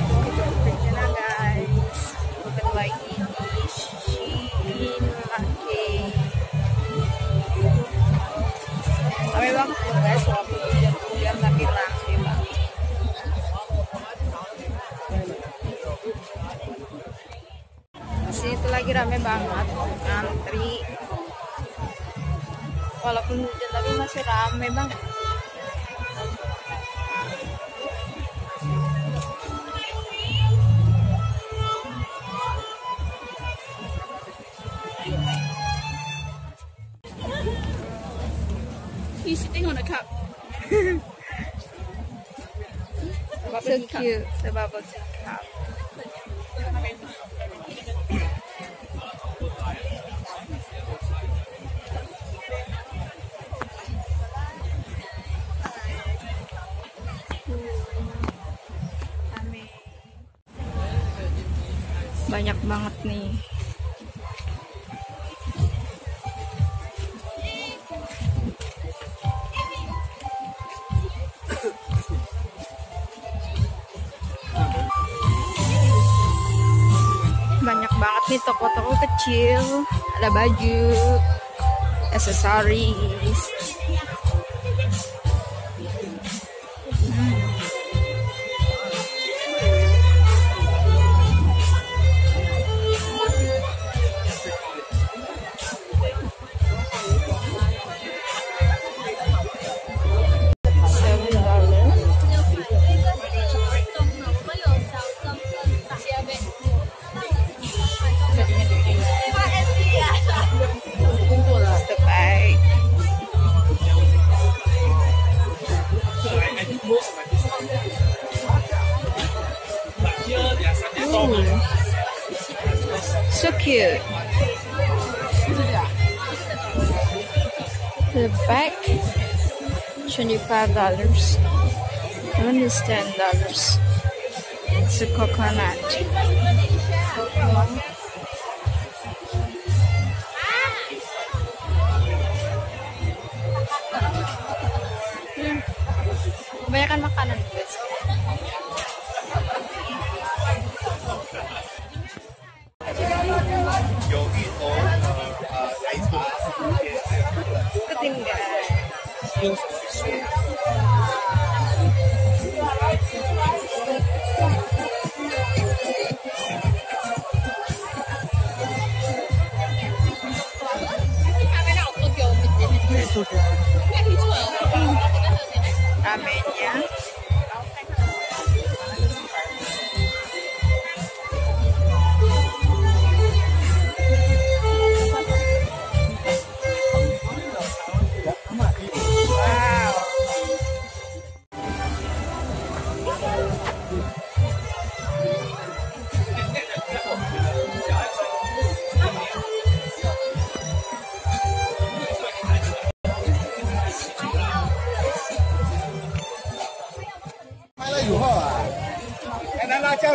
yung kitupin nyo na guys. Bukan lagi di Shinlake. Kami banget tuh guys, hujan-hujan tapi rame banget. Di sini tuh lagi rame banget, ngantri. Walaupun hujan tapi masih rame banget. So cute, the bubble tea cup. Banyak banget nih. Nih toko-toko kecil ada baju aksesoris cute. The back $25. Only $10. It's a coconut. Houston.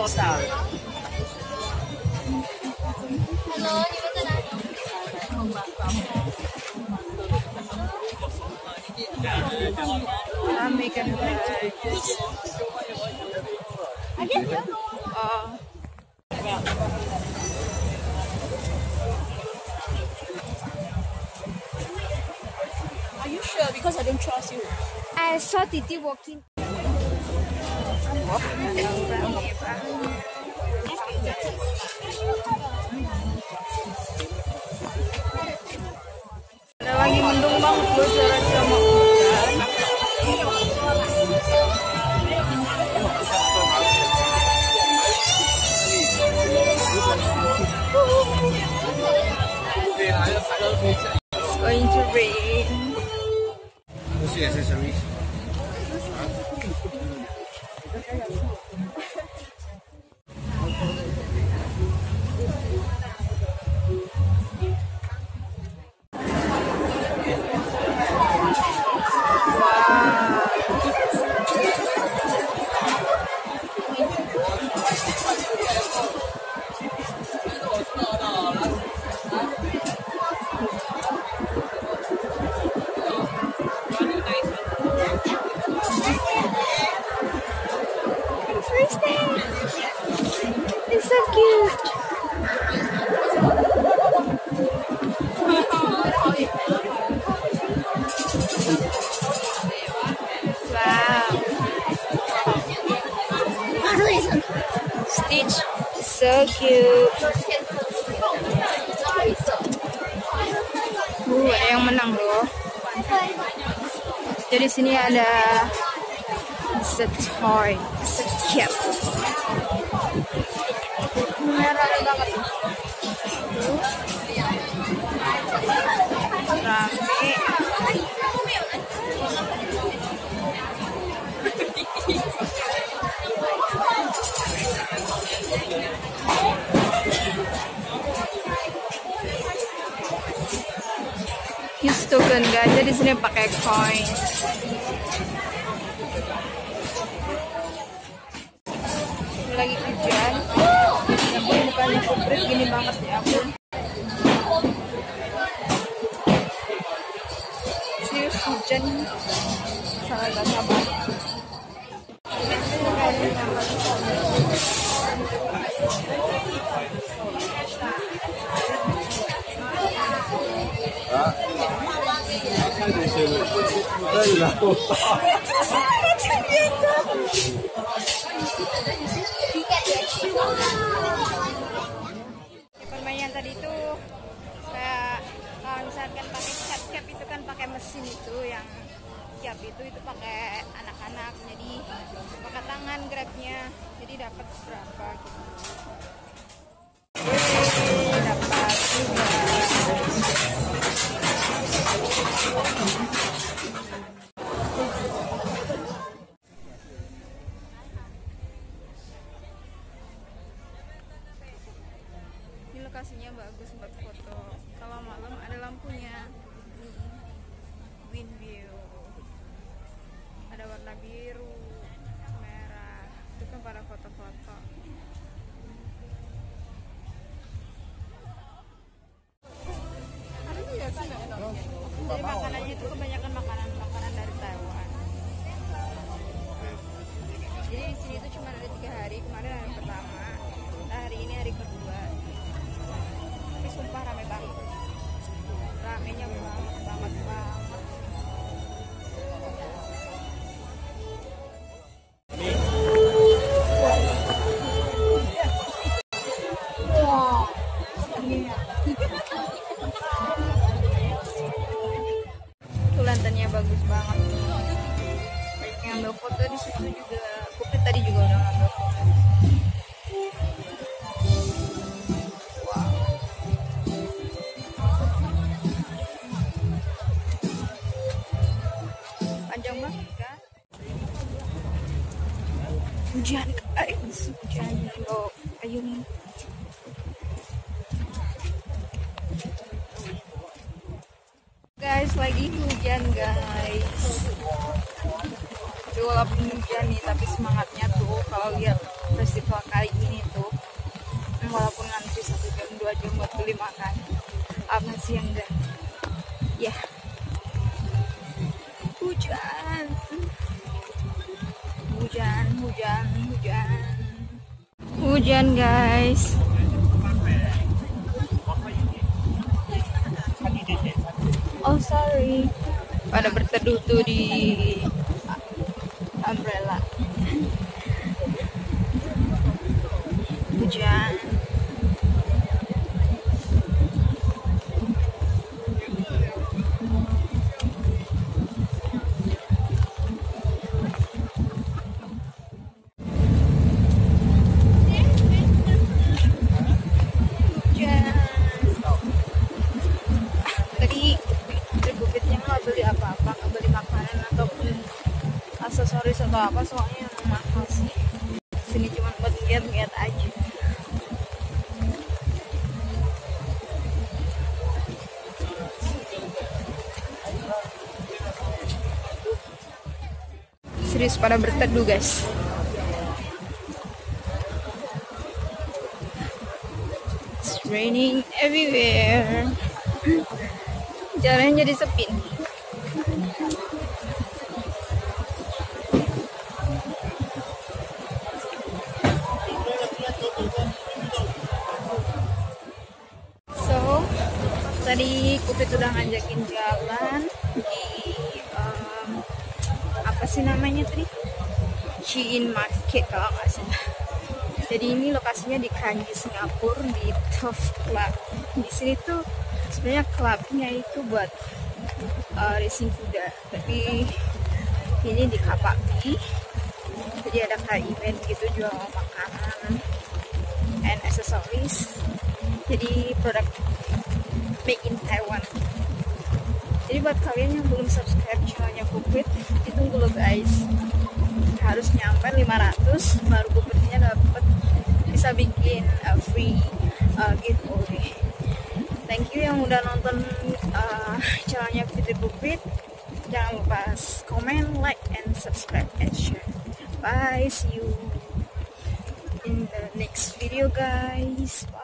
Total. Rame kan I saw Titi walking. It's going to rain. Accessories. 有 Stitch. So cute. Uh, ada yang menang loh. Jadi sini ada setoy, setiap. Merah banget. Token gajah di sini pakai. Ini lagi hujan. Ampun mukanya kuprit gini banget ya ampun. Serius hujan. Sangat gak sabar. Permainan tadi itu kayak kalau misalkan pakai cap cap itu kan pakai mesin itu yang cap itu itu pakai anak-anak. Jadi pakai tangan grabnya. Jadi dapat berapa gitu lokasinya bagus buat foto. Kalau malam ada lampunya. Wind view. Ada warna biru merah. Itu kan pada foto-foto Hujan guys, hujan lo ayun. Guys, lagi hujan guys. Jadi walaupun hujan nih, tapi semangatnya tuh kalau lihat festival kali ini tuh, walaupun nanti satu jam dua jam buat beli makan, apa sih enggak? Ya, hujan, hujan, hujan, hujan, hujan guys. Oh sorry. Pada berteduh tuh di aksesoris atau apa soalnya mahal sih. sini cuma buat lihat-lihat aja serius pada berteduh guys It's raining everywhere jalannya jadi sepi nih. Tadi Kupit udah ngajakin jalan di um, apa sih namanya tadi? Shein Market kalau nggak salah. Jadi ini lokasinya di Kanji Singapura di Turf Club. Di sini tuh sebenarnya klubnya itu buat uh, racing kuda, tapi ini di Kapaki. Jadi ada kayak event gitu jual makanan and accessories. Jadi produk made in Taiwan. Jadi buat kalian yang belum subscribe channelnya Kupit, ditunggu lo guys. Harus nyampe 500 baru Kupitnya dapat bisa bikin uh, free uh, giveaway. Thank you yang udah nonton uh, channelnya Fitri Kupit. Jangan lupa komen, like, and subscribe and share. Bye, see you in the next video guys. Bye.